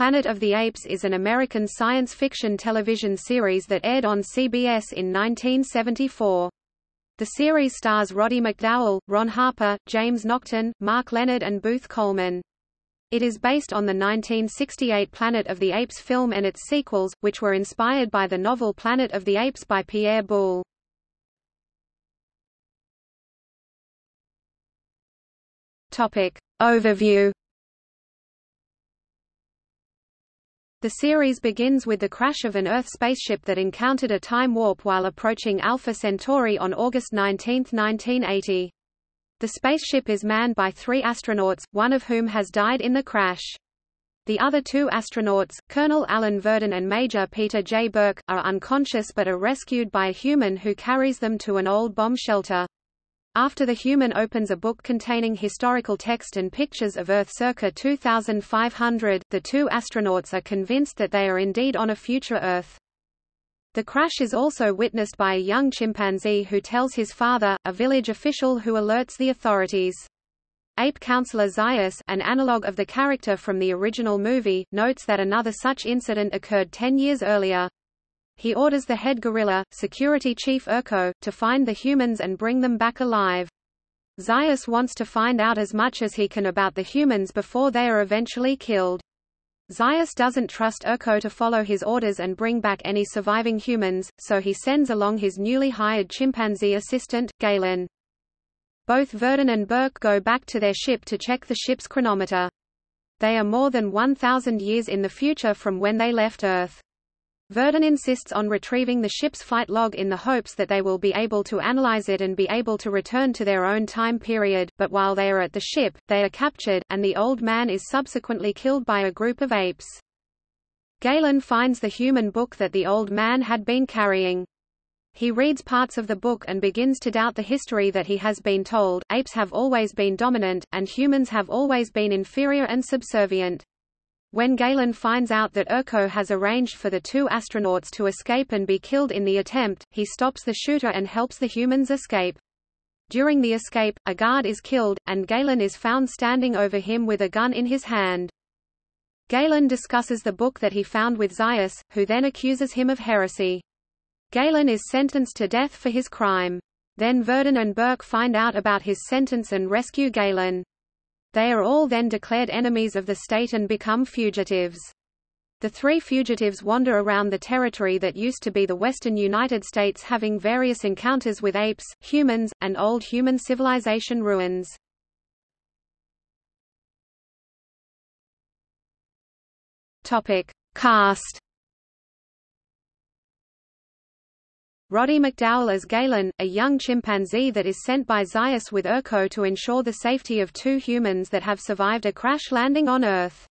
Planet of the Apes is an American science fiction television series that aired on CBS in 1974. The series stars Roddy McDowall, Ron Harper, James Naughton, Mark Lenard and Booth Colman. It is based on the 1968 Planet of the Apes film and its sequels, which were inspired by the novel Planet of the Apes by Pierre Boulle. Topic. Overview The series begins with the crash of an Earth spaceship that encountered a time warp while approaching Alpha Centauri on August 19, 1980. The spaceship is manned by three astronauts, one of whom has died in the crash. The other two astronauts, Colonel Alan Virdon and Major Peter J. Burke, are unconscious but are rescued by a human who carries them to an old bomb shelter. After the human opens a book containing historical text and pictures of Earth circa 2500, the two astronauts are convinced that they are indeed on a future Earth. The crash is also witnessed by a young chimpanzee who tells his father, a village official who alerts the authorities. Ape Counselor Zaius, an analog of the character from the original movie, notes that another such incident occurred ten years earlier. He orders the head gorilla, security chief Urko, to find the humans and bring them back alive. Zaius wants to find out as much as he can about the humans before they are eventually killed. Zaius doesn't trust Urko to follow his orders and bring back any surviving humans, so he sends along his newly hired chimpanzee assistant, Galen. Both Virdon and Burke go back to their ship to check the ship's chronometer. They are more than 1,000 years in the future from when they left Earth. Virdon insists on retrieving the ship's flight log in the hopes that they will be able to analyze it and be able to return to their own time period, but while they are at the ship, they are captured, and the old man is subsequently killed by a group of apes. Galen finds the human book that the old man had been carrying. He reads parts of the book and begins to doubt the history that he has been told. Apes have always been dominant, and humans have always been inferior and subservient. When Galen finds out that Urko has arranged for the two astronauts to escape and be killed in the attempt, he stops the shooter and helps the humans escape. During the escape, a guard is killed, and Galen is found standing over him with a gun in his hand. Galen discusses the book that he found with Zaius, who then accuses him of heresy. Galen is sentenced to death for his crime. Then Virdon and Burke find out about his sentence and rescue Galen. They are all then declared enemies of the state and become fugitives. The three fugitives wander around the territory that used to be the western United States having various encounters with apes, humans, and old human civilization ruins. Topic. Cast Roddy McDowall as Galen, a young chimpanzee that is sent by Zaius with Urko to ensure the safety of two humans that have survived a crash landing on Earth.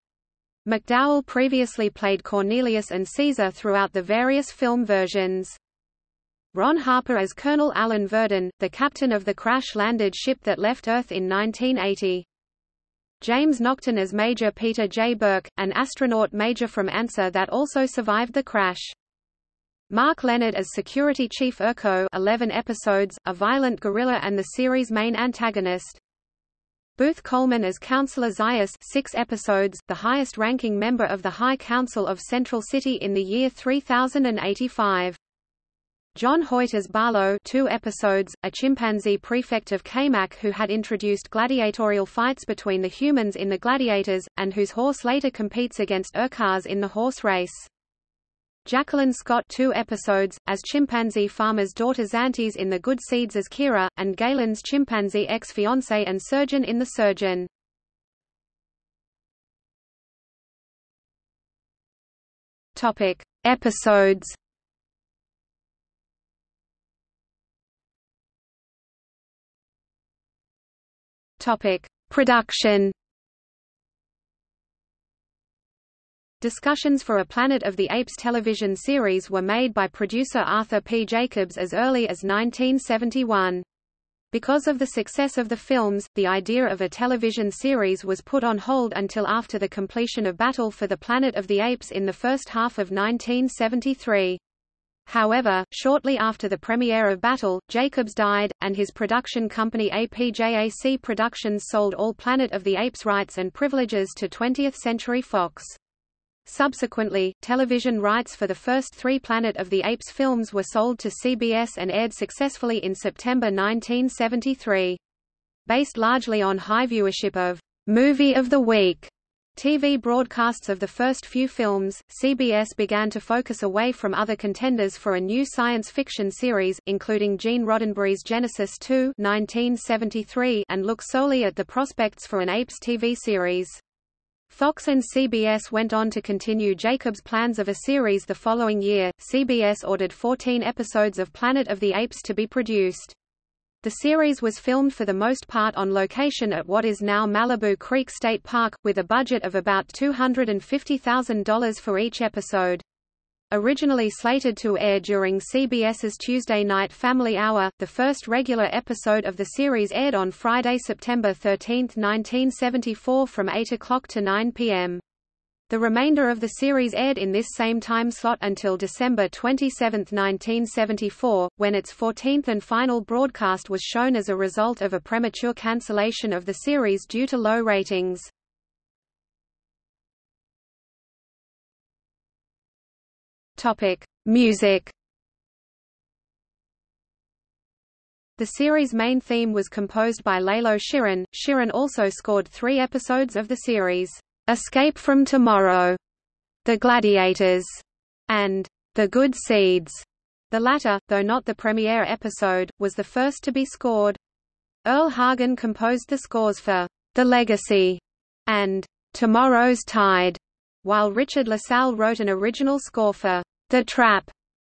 McDowall previously played Cornelius and Caesar throughout the various film versions. Ron Harper as Colonel Alan Virdon, the captain of the crash-landed ship that left Earth in 1980. James Naughton as Major Peter J. Burke, an astronaut major from ANSA that also survived the crash. Mark Lenard as Security Chief Urko 11 episodes, a violent gorilla and the series' main antagonist. Booth Colman as Counselor Zaius 6 episodes, the highest-ranking member of the High Council of Central City in the year 3085. John Hoyt as Barlow 2 episodes, a chimpanzee prefect of Kaymak who had introduced gladiatorial fights between the humans in the gladiators, and whose horse later competes against Urkars in the horse race. Jacqueline Scott two episodes, as chimpanzee farmer's daughter Zantes in The Good Seeds as Kira, and Galen's chimpanzee ex-fiancé and surgeon in The Surgeon. Topic. Episodes Topic. Production Discussions for a Planet of the Apes television series were made by producer Arthur P. Jacobs as early as 1971. Because of the success of the films, the idea of a television series was put on hold until after the completion of Battle for the Planet of the Apes in the first half of 1973. However, shortly after the premiere of Battle, Jacobs died, and his production company APJAC Productions sold all Planet of the Apes rights and privileges to 20th Century Fox. Subsequently, television rights for the first three Planet of the Apes films were sold to CBS and aired successfully in September 1973. Based largely on high viewership of Movie of the Week TV broadcasts of the first few films, CBS began to focus away from other contenders for a new science fiction series, including Gene Roddenberry's Genesis 2 1973 and look solely at the prospects for an Apes TV series. Fox and CBS went on to continue Jacobs' plans of a series the following year. CBS ordered 14 episodes of Planet of the Apes to be produced. The series was filmed for the most part on location at what is now Malibu Creek State Park, with a budget of about $250,000 for each episode. Originally slated to air during CBS's Tuesday Night Family Hour, the first regular episode of the series aired on Friday, September 13, 1974 from 8 o'clock to 9 p.m. The remainder of the series aired in this same time slot until December 27, 1974, when its 14th and final broadcast was shown as a result of a premature cancellation of the series due to low ratings. Topic: Music. The series' main theme was composed by Lalo Schifrin. Schifrin also scored three episodes of the series, Escape from Tomorrow, The Gladiators, and The Good Seeds. The latter, though not the premiere episode, was the first to be scored. Earle Hagen composed the scores for The Legacy and Tomorrow's Tide, while Richard LaSalle wrote an original score for The Trap.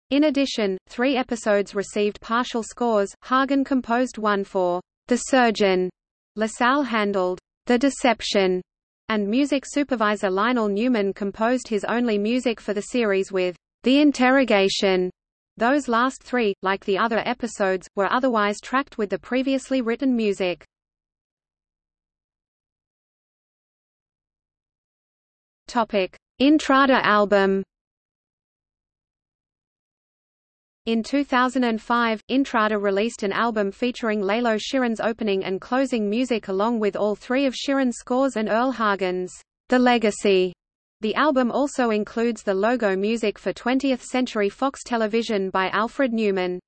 In addition, three episodes received partial scores. Hagen composed one for The Surgeon. LaSalle handled The Deception, and music supervisor Lionel Newman composed his only music for the series with The Interrogation. Those last three, like the other episodes, were otherwise tracked with the previously written music. Topic: Intrada album. In 2005, Intrada released an album featuring Lalo Schifrin's opening and closing music along with all three of Schifrin's scores and Earle Hagen's The Legacy. The album also includes the logo music for 20th Century Fox Television by Alfred Newman.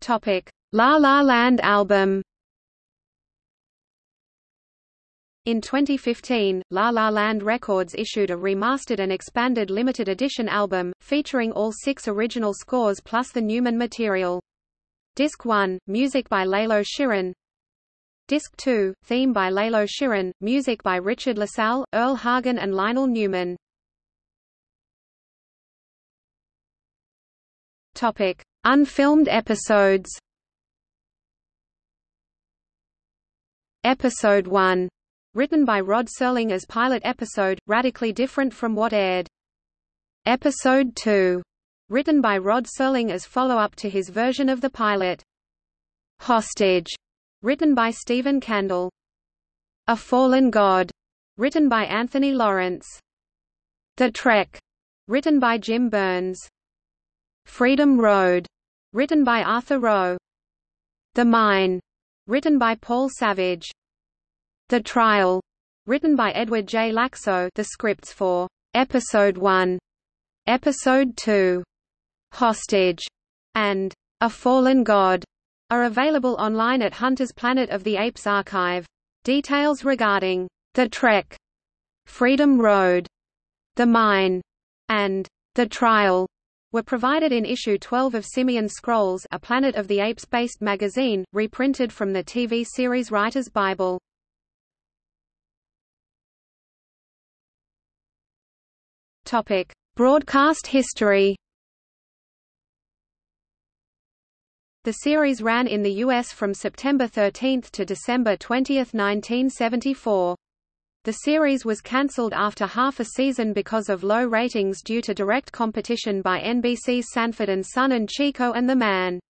Topic: La La Land album. In 2015, La La Land Records issued a remastered and expanded limited edition album, featuring all six original scores plus the Newman material. Disc 1, music by Lalo Schifrin Disc 2, theme by Lalo Schifrin, music by Richard LaSalle, Earle Hagen and Lionel Newman. Topic: Unfilmed episodes. Episode 1 Written by Rod Serling as pilot episode, radically different from what aired. Episode 2. Written by Rod Serling as follow-up to his version of the pilot. Hostage. Written by Stephen Kandel. A Fallen God. Written by Anthony Lawrence. The Trek. Written by Jim Burns. Freedom Road. Written by Arthur Rowe. The Mine. Written by Paul Savage. The Trial, written by Edward J. Lakso the scripts for Episode 1, Episode 2, Hostage, and A Fallen God are available online at Hunter's Planet of the Apes archive. Details regarding The Trek, Freedom Road, The Mine, and The Trial were provided in issue 12 of Simian Scrolls a Planet of the Apes-based magazine, reprinted from the TV series Writer's Bible. Topic: Broadcast history. The series ran in the U.S. from September 13 to December 20, 1974. The series was cancelled after half a season because of low ratings due to direct competition by NBC's Sanford and Son and Chico and the Man.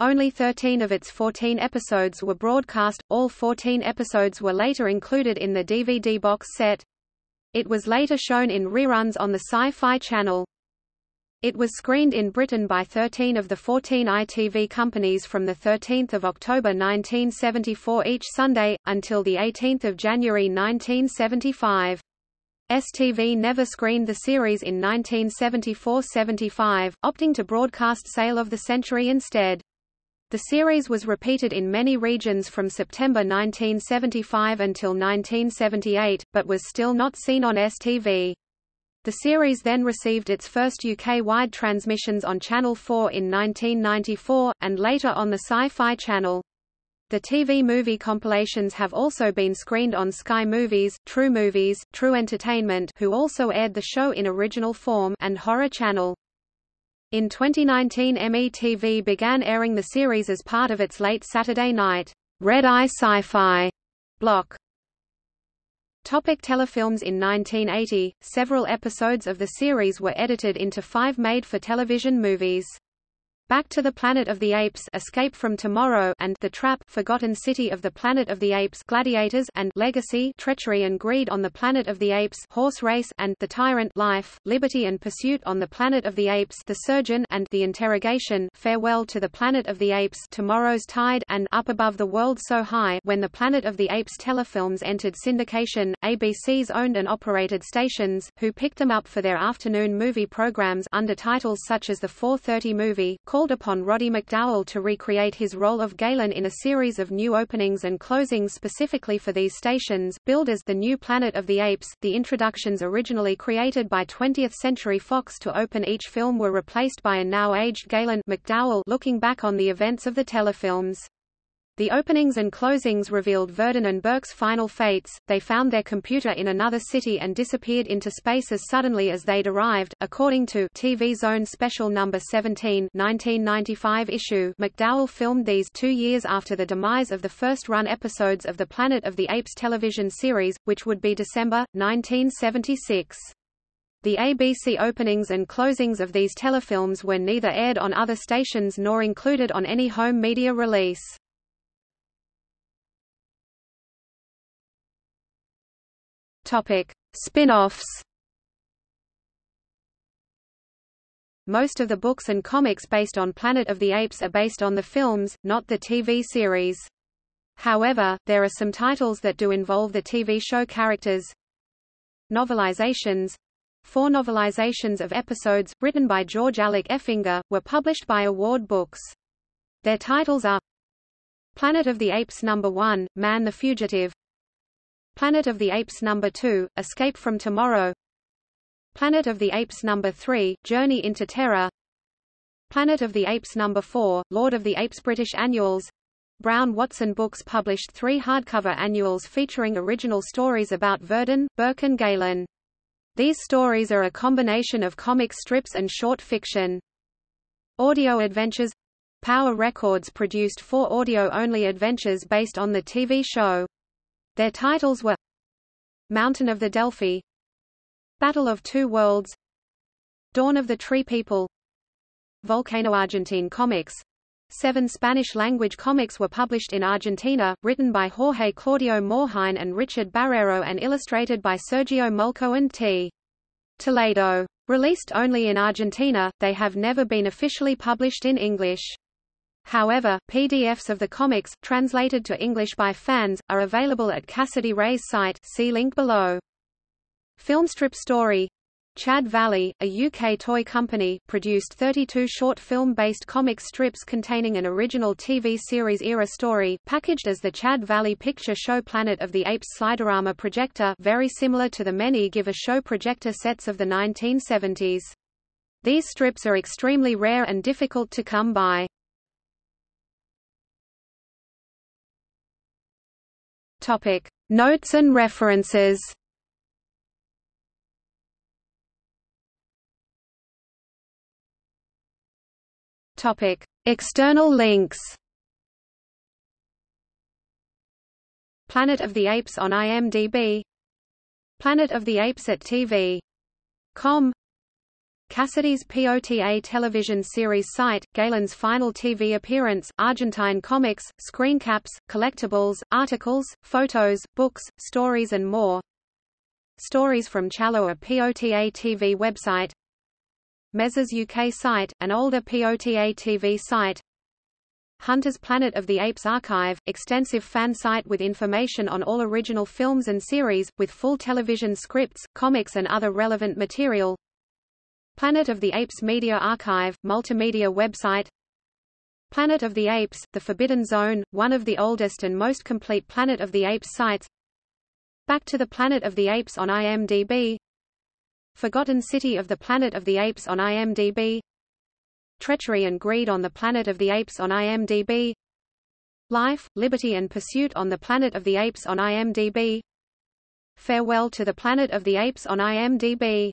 Only 13 of its 14 episodes were broadcast, all 14 episodes were later included in the DVD box set. It was later shown in reruns on the Sci-Fi Channel. It was screened in Britain by 13 of the 14 ITV companies from 13 October 1974 each Sunday, until 18 January 1975. STV never screened the series in 1974–75, opting to broadcast Sale of the Century instead. The series was repeated in many regions from September 1975 until 1978, but was still not seen on STV. The series then received its first UK-wide transmissions on Channel 4 in 1994, and later on the Sci-Fi Channel. The TV movie compilations have also been screened on Sky Movies, True Movies, True Entertainment who also aired the show in original form and Horror Channel. In 2019 MeTV began airing the series as part of its late Saturday night, Red Eye Sci-Fi block. Topic telefilms In 1980, several episodes of the series were edited into five made-for-television movies. Back to the Planet of the Apes Escape from Tomorrow and The Trap Forgotten City of the Planet of the Apes Gladiators and Legacy Treachery and Greed on the Planet of the Apes Horse Race and The Tyrant Life, Liberty and Pursuit on the Planet of the Apes The Surgeon and The Interrogation Farewell to the Planet of the Apes Tomorrow's Tide and Up Above the World So High when the Planet of the Apes telefilms entered syndication, ABC's owned and operated stations, who picked them up for their afternoon movie programs under titles such as The 4.30 Movie, upon Roddy McDowall to recreate his role of Galen in a series of new openings and closings specifically for these stations, billed as The New Planet of the Apes. The introductions originally created by 20th Century Fox to open each film were replaced by a now-aged Galen McDowall looking back on the events of the telefilms. The openings and closings revealed Virdon and Burke's final fates, they found their computer in another city and disappeared into space as suddenly as they'd arrived, according to TV Zone Special No. 17 1995 issue McDowall filmed these two years after the demise of the first-run episodes of the Planet of the Apes television series, which would be December, 1976. The ABC openings and closings of these telefilms were neither aired on other stations nor included on any home media release. Topic: Spin-offs. Most of the books and comics based on Planet of the Apes are based on the films, not the TV series. However, there are some titles that do involve the TV show characters. Novelizations Four novelizations of episodes, written by George Alec Effinger, were published by Award Books. Their titles are Planet of the Apes No. 1, Man the Fugitive Planet of the Apes Number 2, Escape from Tomorrow Planet of the Apes Number 3, Journey into Terror Planet of the Apes Number 4, Lord of the Apes British Annuals Brown Watson Books published three hardcover annuals featuring original stories about Virdon, Burke and Galen. These stories are a combination of comic strips and short fiction. Audio Adventures Power Records produced four audio-only adventures based on the TV show. Their titles were Mountain of the Delphi Battle of Two Worlds Dawn of the Tree People Volcano Argentine Comics Seven Spanish-language comics were published in Argentina, written by Jorge Claudio Morhain and Richard Barrero and illustrated by Sergio Molco and T. Toledo. Released only in Argentina, they have never been officially published in English. However, PDFs of the comics, translated to English by fans, are available at Cassidy Ray's site see link below. Filmstrip Story Chad Valley, a UK toy company, produced 32 short film-based comic strips containing an original TV series era story, packaged as the Chad Valley Picture Show Planet of the Apes Sliderama projector very similar to the many Give-A-Show projector sets of the 1970s. These strips are extremely rare and difficult to come by. Topic: Notes and references. Topic: External links. Planet of the Apes on IMDb Planet of the Apes at TV.com Cassidy's POTA television series site, Galen's final TV appearance, Argentine comics, screencaps, collectibles, articles, photos, books, stories and more. Stories from Challo a POTA TV website. Mez's UK site, an older POTA TV site. Hunter's Planet of the Apes Archive, extensive fan site with information on all original films and series, with full television scripts, comics and other relevant material Planet of the Apes Media Archive, multimedia website Planet of the Apes, The Forbidden Zone, one of the oldest and most complete Planet of the Apes sites Back to the Planet of the Apes on IMDb Forgotten City of the Planet of the Apes on IMDb Treachery and Greed on the Planet of the Apes on IMDb Life, Liberty and Pursuit on the Planet of the Apes on IMDb Farewell to the Planet of the Apes on IMDb